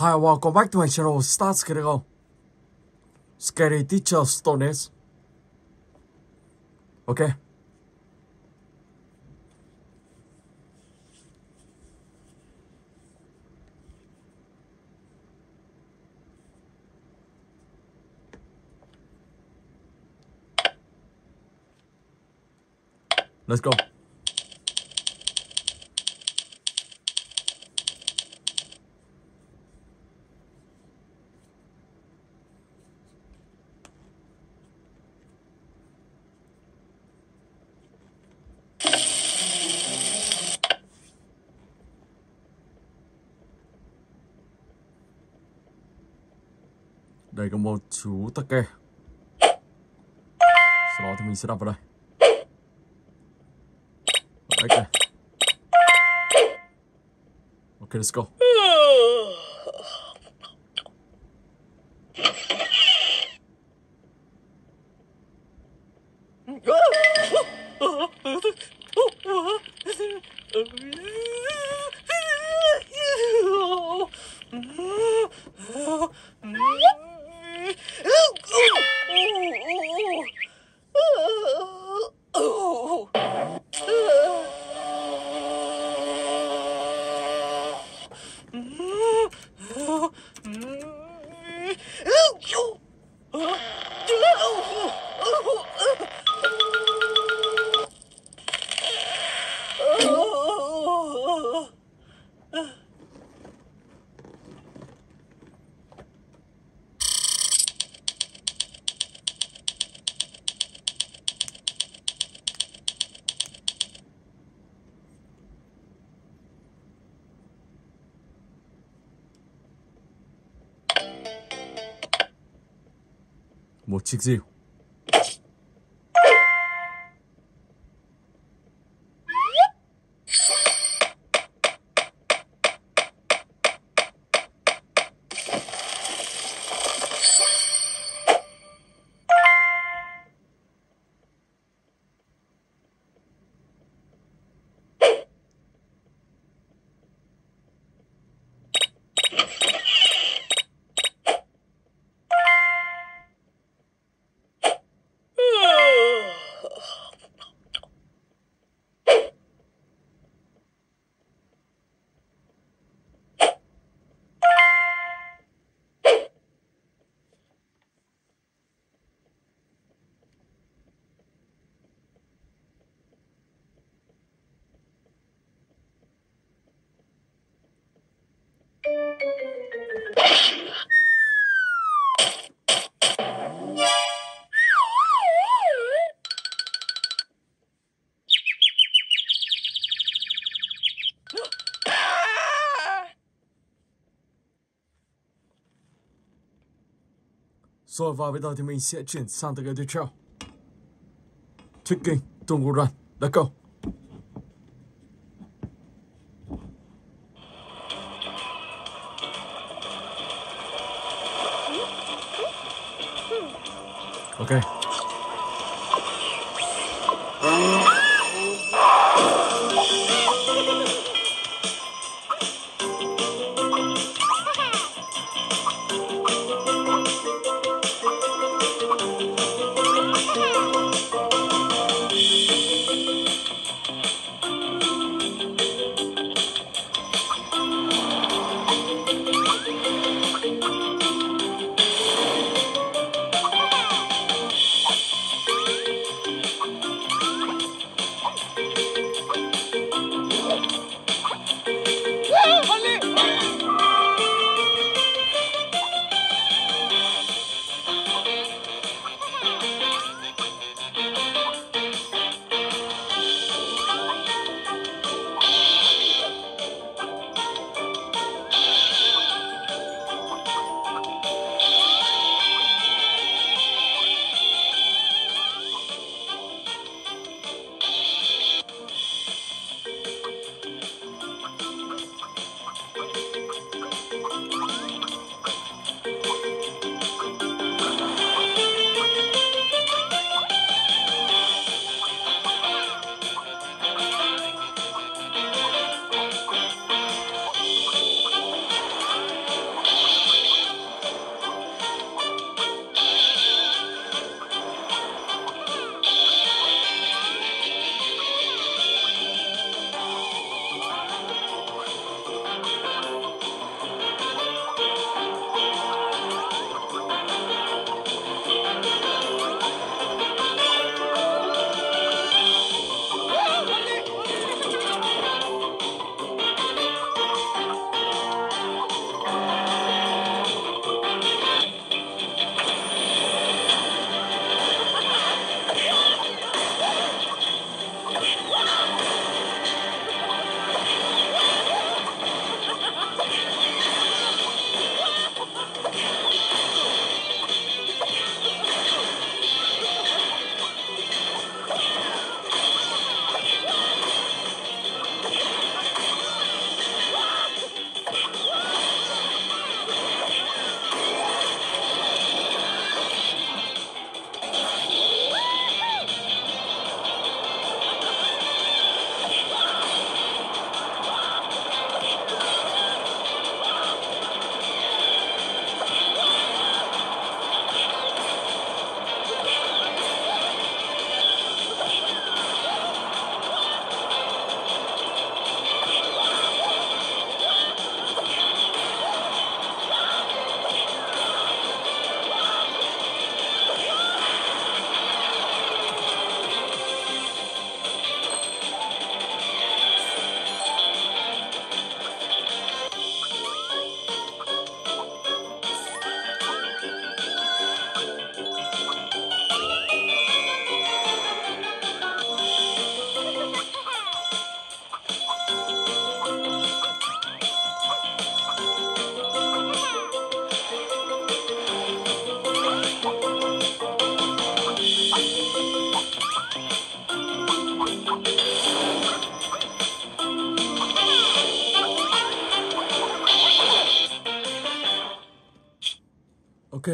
Hi, welcome back to my channel, Start Go. Scary Teacher Stories. Okay. Let's go. Ok. Sau đó thì mình sẽ đặt vào đây. ok ok let's go. Một chiếc Rồi và bây giờ thì mình sẽ chuyển sang tựa game tiếp theo. Tricking Tungu Run. Let's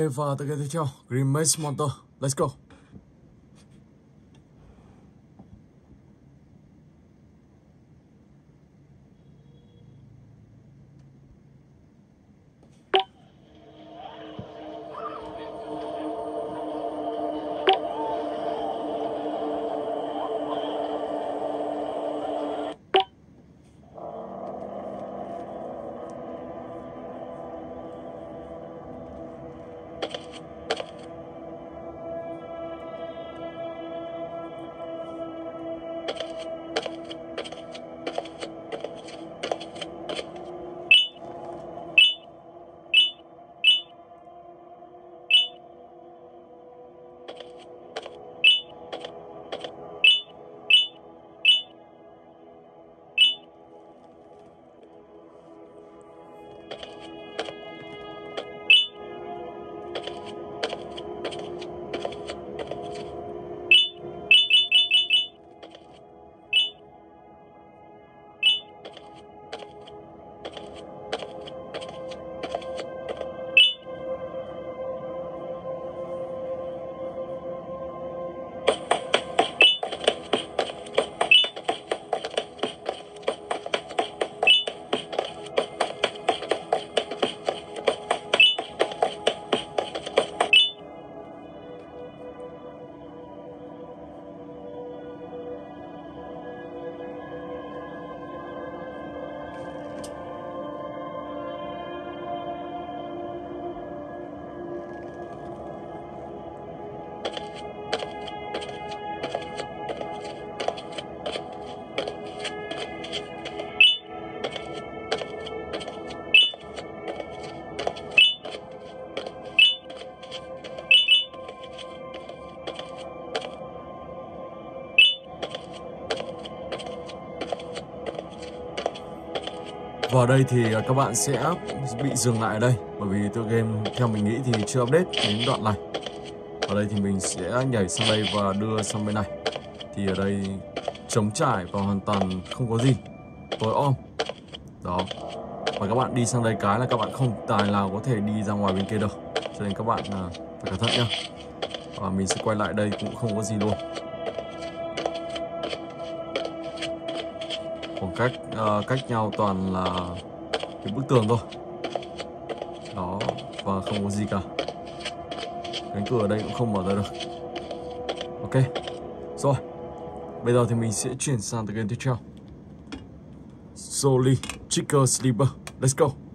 Ok và tới cái tiếp theo Green Maze Motor Let's go Vào đây thì à, các bạn sẽ bị dừng lại ở đây. Bởi vì tựa game theo mình nghĩ thì chưa update đến đoạn này. Ở đây thì mình sẽ nhảy sang đây và đưa sang bên này. Thì ở đây trống trải và hoàn toàn không có gì. Tối om. Đó. Và các bạn đi sang đây cái là các bạn không tài nào có thể đi ra ngoài bên kia đâu Cho nên các bạn à, phải cẩn thận nhá. Và mình sẽ quay lại đây cũng không có gì luôn. Cách uh, cách nhau toàn là cái bức tường thôi. Đó và không có gì cả. Cánh cửa ở đây cũng không mở ra được. Ok rồi. Bây giờ thì mình sẽ chuyển sang tới game tiếp theo. Soli Chicker Sleeper. Let's go.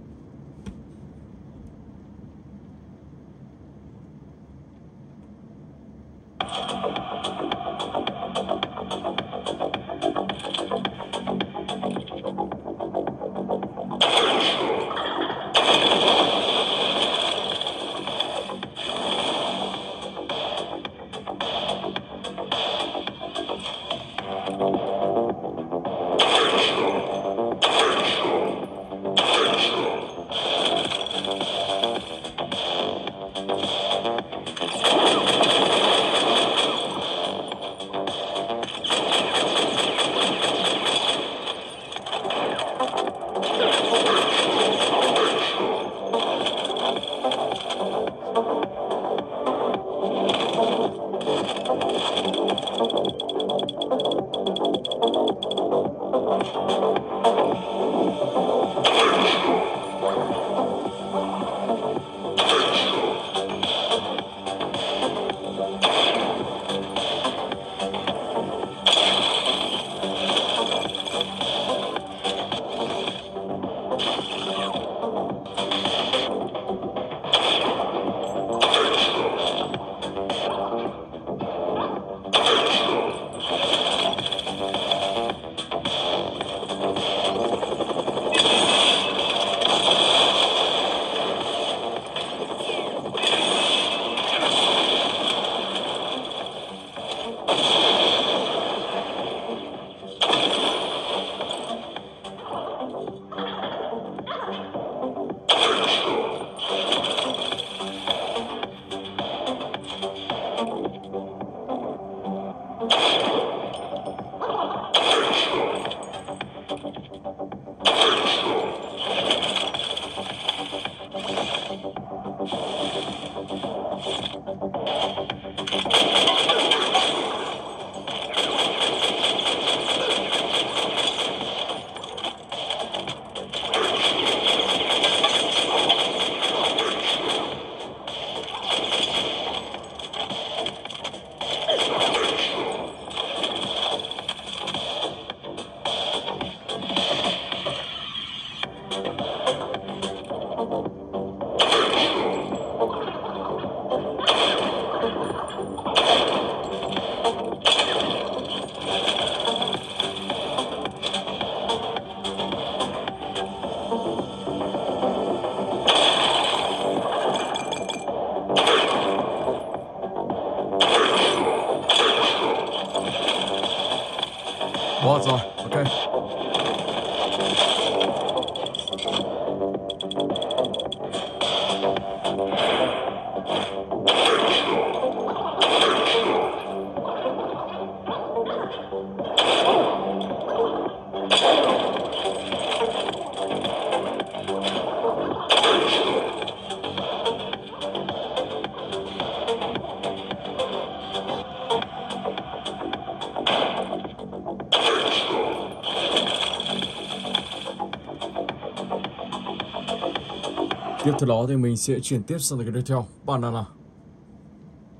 Tiếp theo đó thì mình sẽ chuyển tiếp sang cái tiếp theo. Banana.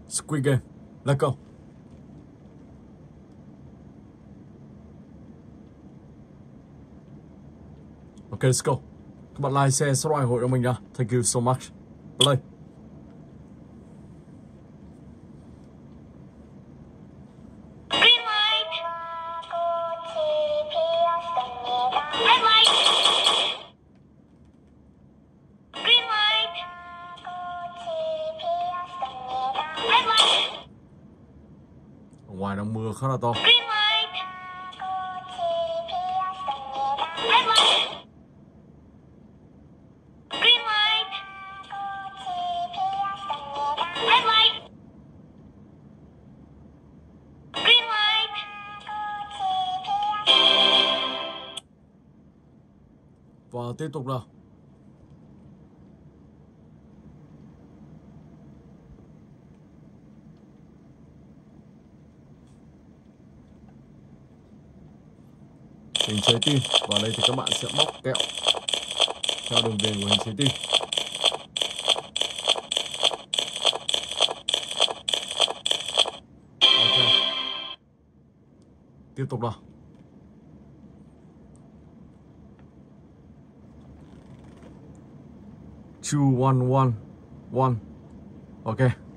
Squid Game. Let's go. Ok let's go. Các bạn like, share, subscribe hội cho mình nha. Thank you so much. Play 하나 더. Và tiếp tục nào Hình trái tim Và đây thì các bạn sẽ bóc kẹo Theo đường viền của hình trái tim Ok. Tiếp tục nào. Two, one one one. Ok.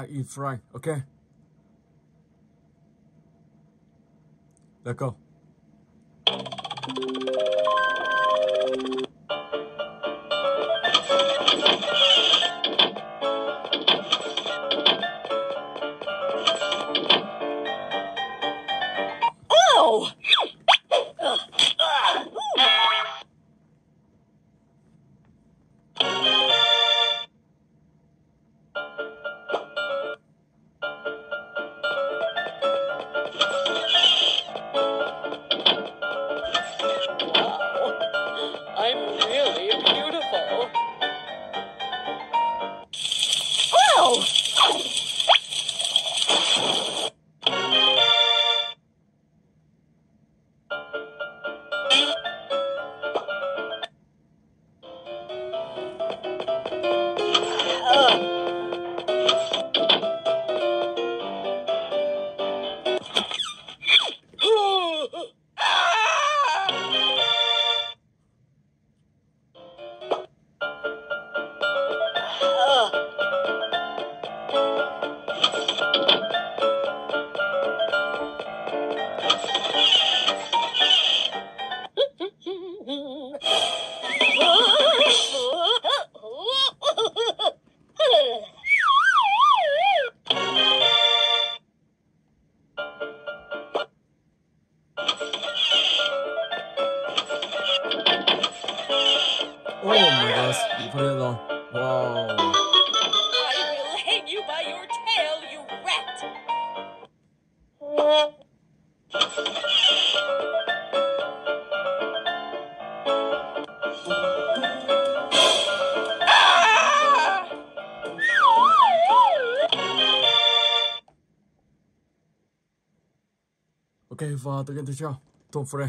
Hi E Frank ok Let's go tự nhiên tiếp theo Tom Frame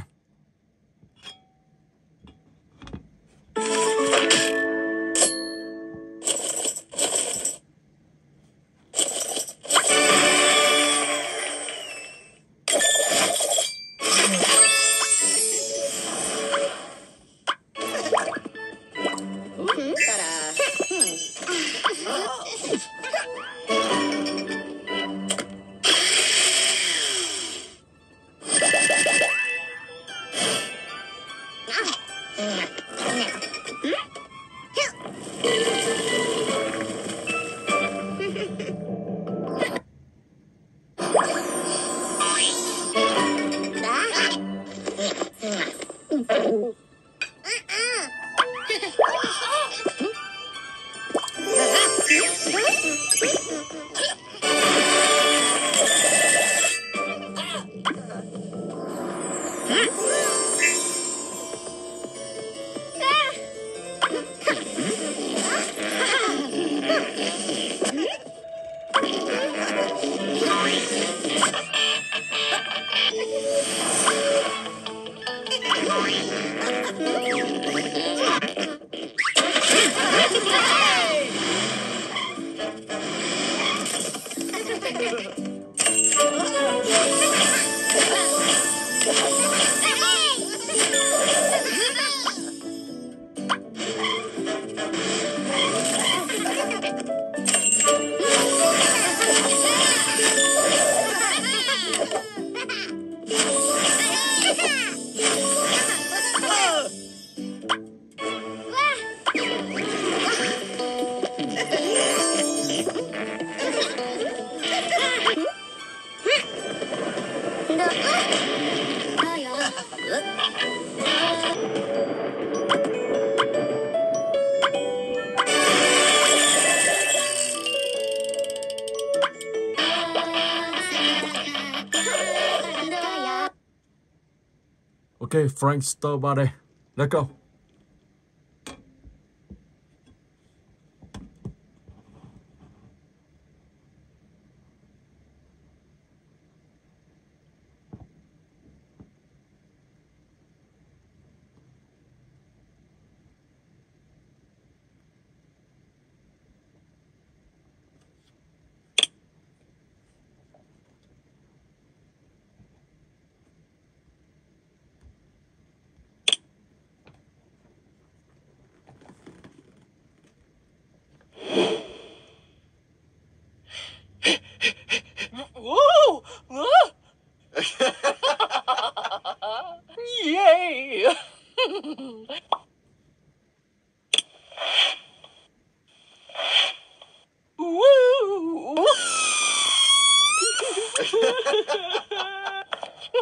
Ok, Frankster 3D. Let's go.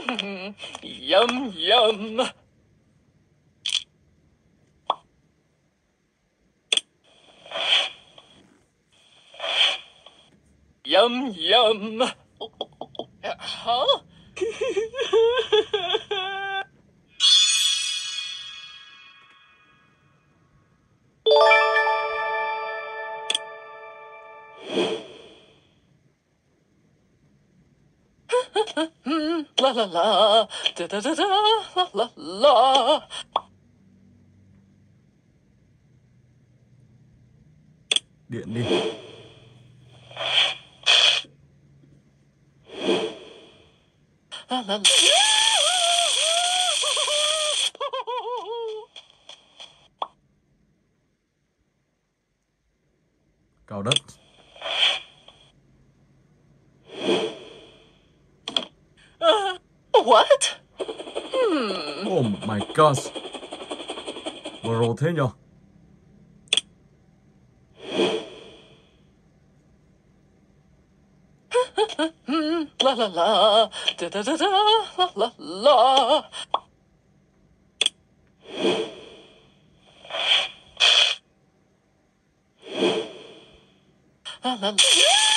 yum yum. Yum yum. La la la. Da da da da la la la Điện đi. la la Cào đất. What? Oh my god. Pro thế nhờ? La la la da da da la la la La la la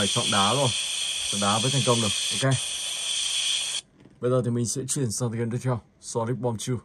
phải chọn đá rồi. Chọn đá mới thành công được. Ok. Bây giờ thì mình sẽ chuyển sang game tiếp theo. Sonic Bomb 2.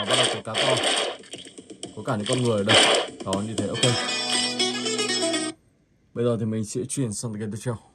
Và bắt đầu có cá to. Có cả những con người ở đây. Đó, như thế, ok. Bây giờ thì mình sẽ chuyển sang cái tiếp theo.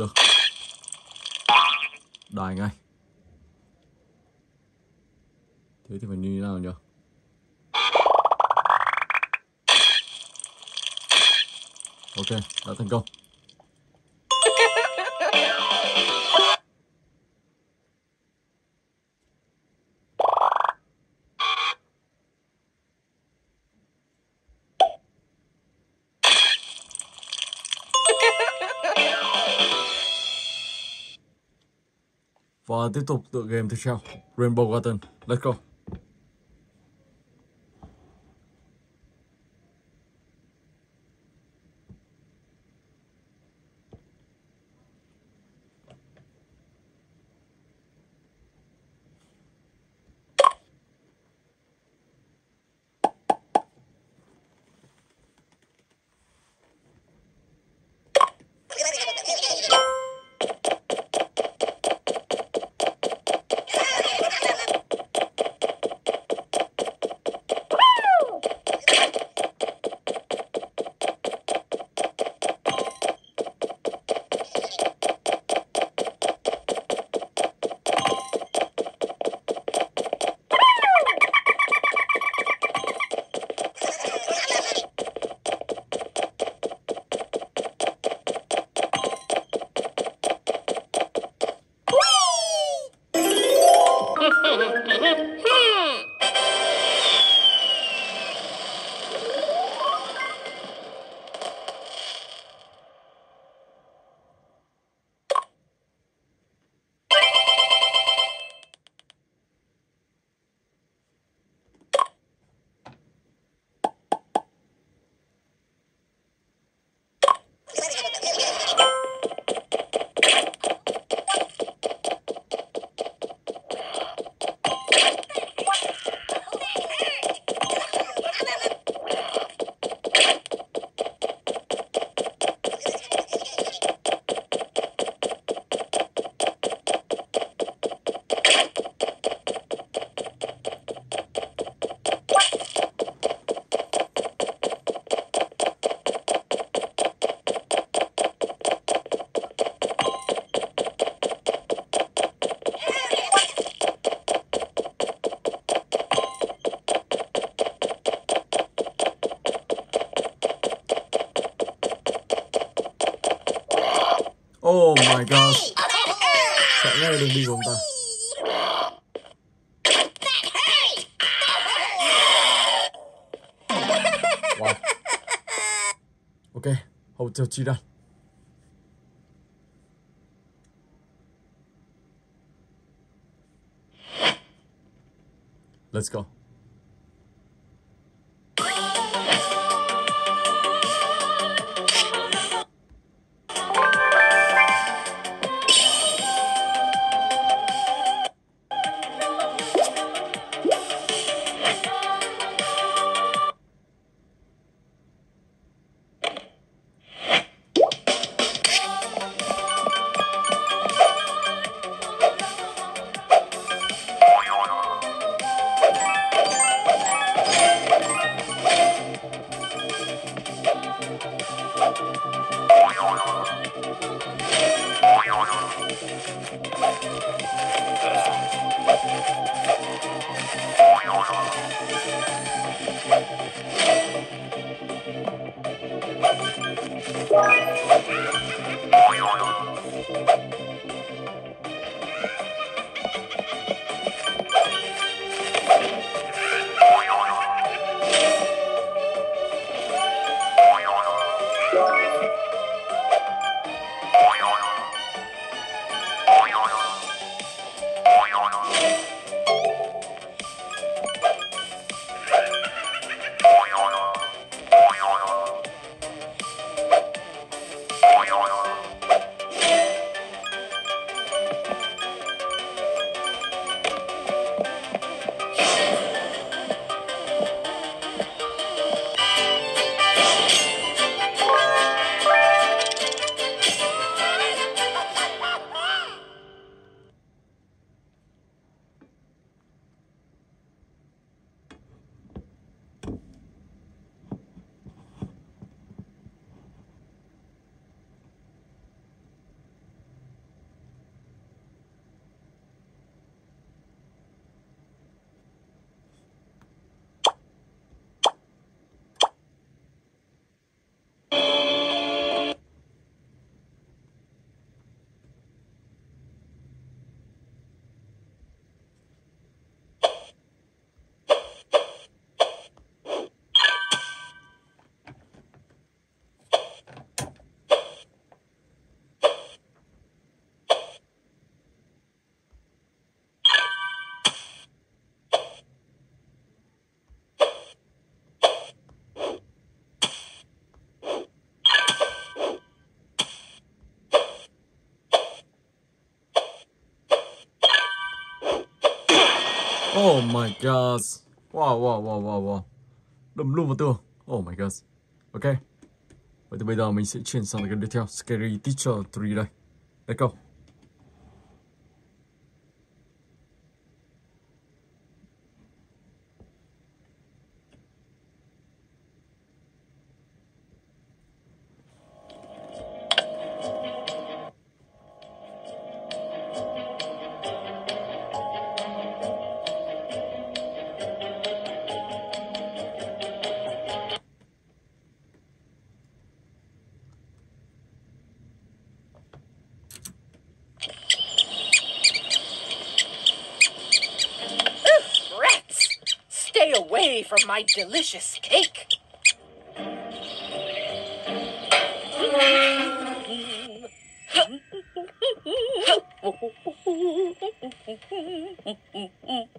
Được. Đài ngay. Thế thì phải như thế nào nhỉ? Ok, đã thành công. Tiếp tục tựa game tiếp theo, Rainbow Garden. Let's go. My god. Chạy ngay đường đi của ông ta. Wow. Ok, Hotel chi done. Let's go. Oh my god. Wow, wow, wow, wow, wow. Đâm luôn vào tường. Oh my god. Ok. Vậy thì bây giờ mình sẽ chuyển sang cái tiếp theo. Scary Teacher 3 đây. Let's go. Away from my delicious cake.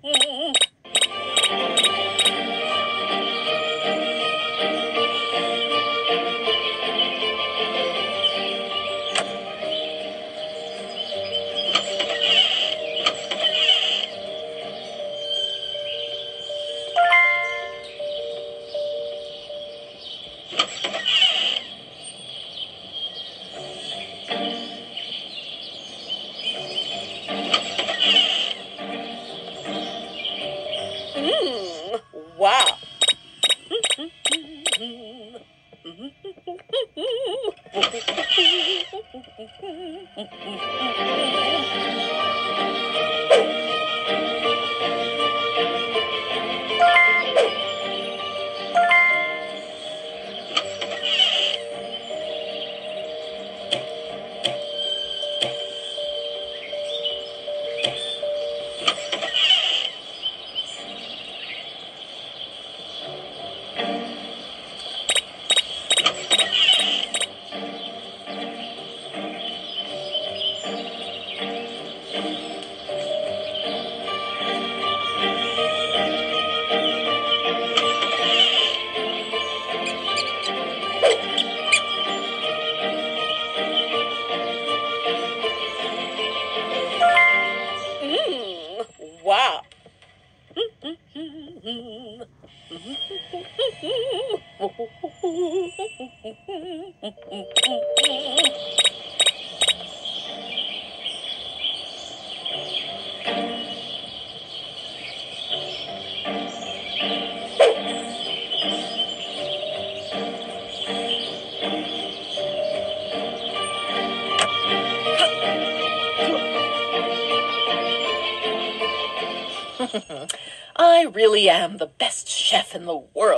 am the best chef in the world.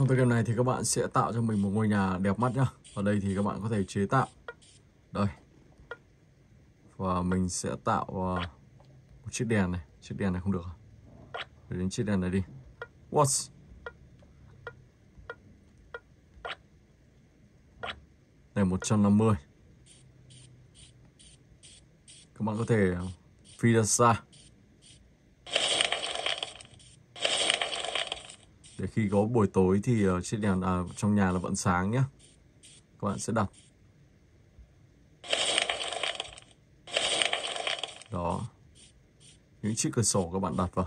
Trong tựa game này thì các bạn sẽ tạo cho mình một ngôi nhà đẹp mắt nhá. Ở đây thì các bạn có thể chế tạo. Đây. Và mình sẽ tạo ờ, một chiếc đèn này. Chiếc đèn này không được. À? Để đến chiếc đèn này đi. What? Này 150. Các bạn có thể phi ra xa. Để khi có buổi tối thì ờ, chiếc đèn à, trong nhà là vẫn sáng nhé các bạn sẽ đặt đó. Những chiếc cửa sổ các bạn đặt vào.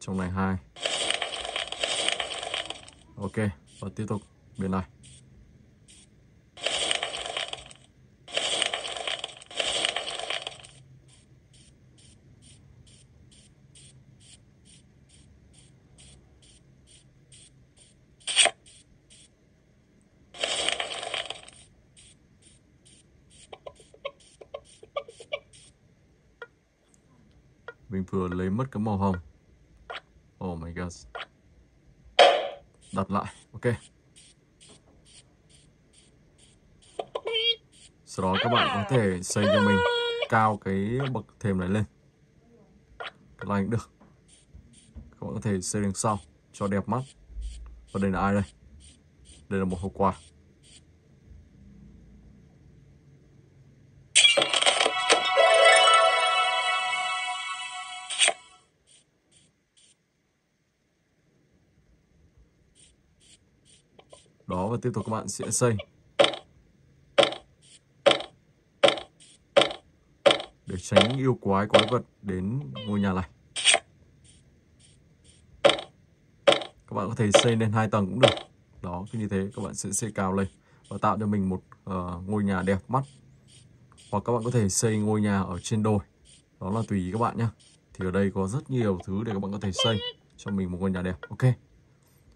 Trong này hai. Ok và tiếp tục. Bên này. Mình vừa lấy mất cái màu hồng. Oh my god. Đặt lại, ok. Sau đó các bạn có thể xây cho mình cao cái bậc thềm này lên. Cái này cũng được. Các bạn có thể xây đằng sau cho đẹp mắt. Và đây là ai đây? Đây là một hộp quà. Tiếp tục các bạn sẽ xây để tránh yêu quái quái vật đến ngôi nhà này. Các bạn có thể xây lên hai tầng cũng được. Đó cứ như thế các bạn sẽ xây cao lên và tạo cho mình một uh, ngôi nhà đẹp mắt. Hoặc các bạn có thể xây ngôi nhà ở trên đồi. Đó là tùy ý các bạn nhé thì ở đây có rất nhiều thứ để các bạn có thể xây cho mình một ngôi nhà đẹp. Ok